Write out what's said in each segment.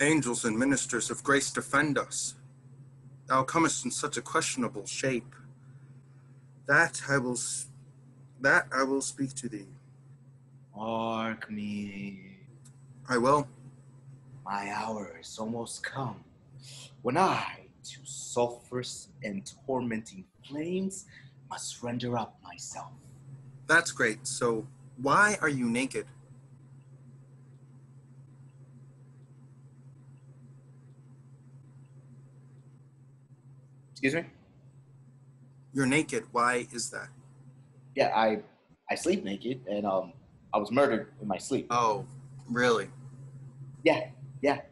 angels and ministers of grace defend us. Thou comest in such a questionable shape. That I will, that I will speak to thee. Mark me. I will. My hour is almost come when I, to sulphurous and tormenting flames, must render up myself. That's great. So, why are you naked? Excuse me? You're naked. Why is that? Yeah, I I sleep naked and um I was murdered in my sleep. Oh, really? Yeah, yeah.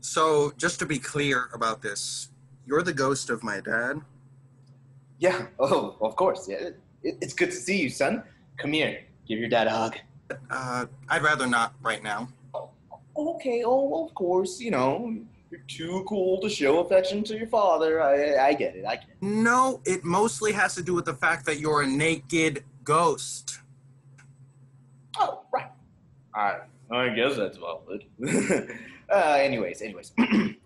So, just to be clear about this, you're the ghost of my dad. Yeah. Oh, of course. Yeah. It, it- it's good to see you, son. Come here. Give your dad a hug. Uh, I'd rather not right now. Okay. Oh, of course. You know, you're too cool to show affection to your father. I I get it. I get it. No, it mostly has to do with the fact that you're a naked ghost. Oh, right. I I guess that's valid. uh, anyways, anyways.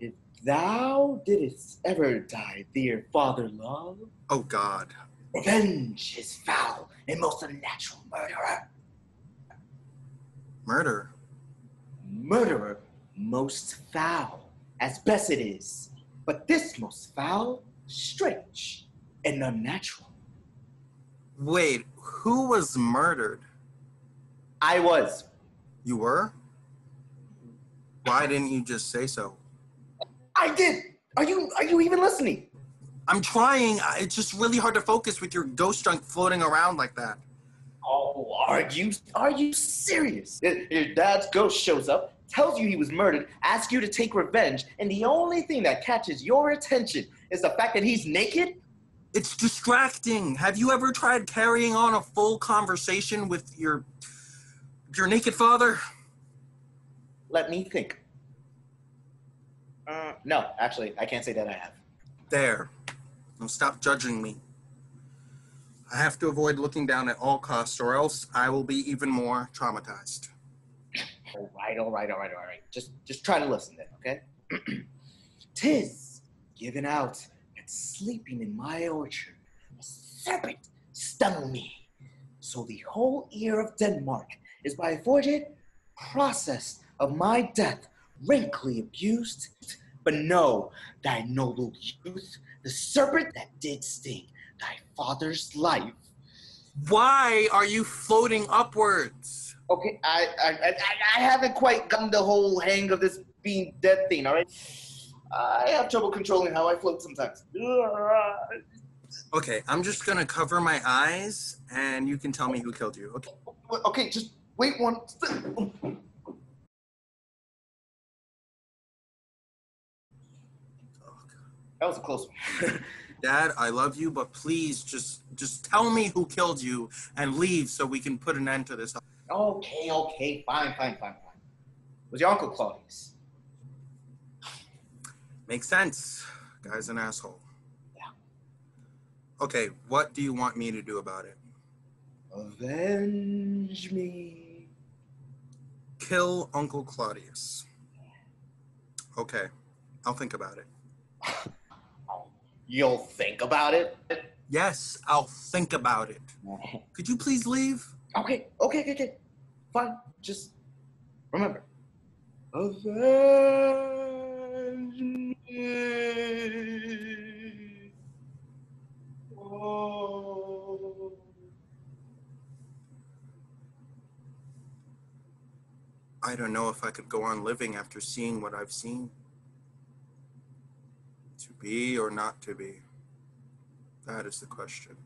if thou didst ever die, dear father love, Oh, God. revenge is foul and most unnatural murderer. Murder. Murderer most foul, as best it is. But this most foul, strange, and unnatural. Wait, who was murdered? I was. You were? Why didn't you just say so? I did. Are you are you even listening? I'm trying. It's just really hard to focus with your ghost junk floating around like that. Oh, are you are you serious? Your your dad's ghost shows up, tells you he was murdered, asks you to take revenge, and the only thing that catches your attention is the fact that he's naked? It's distracting. Have you ever tried carrying on a full conversation with your your naked father? Let me think. Uh, no, actually, I can't say that I have. There. Now stop judging me. I have to avoid looking down at all costs, or else I will be even more traumatized. All right, all right, all right, all right. Just just try to listen then, okay? Tis given out and sleeping in my orchard. A serpent stung me. So the whole ear of Denmark is by a forged process of my death rankly abused. But know, thy noble youth, the serpent that did sting thy father's life Why are you floating upwards? Okay, I, I, I, I haven't quite gotten the whole hang of this being dead thing, all right? I have trouble controlling how I float sometimes. Okay, I'm just gonna cover my eyes and you can tell me who killed you. Okay. Okay, just wait one. Oh, that was a close one. Dad, I love you, but please just just tell me who killed you and leave so we can put an end to this. okay, okay, fine, fine, fine, fine. It was your Uncle Claudius. Makes sense. Guy's an asshole. Yeah. Okay, what do you want me to do about it? Avenge me. Kill Uncle Claudius. Okay, I'll think about it. You'll think about it. Yes, I'll think about it. Could you please leave? Okay, okay, okay, okay. Fine. Just remember. Avenge me. Oh. I don't know if I could go on living after seeing what I've seen. To be or not to be? That is the question.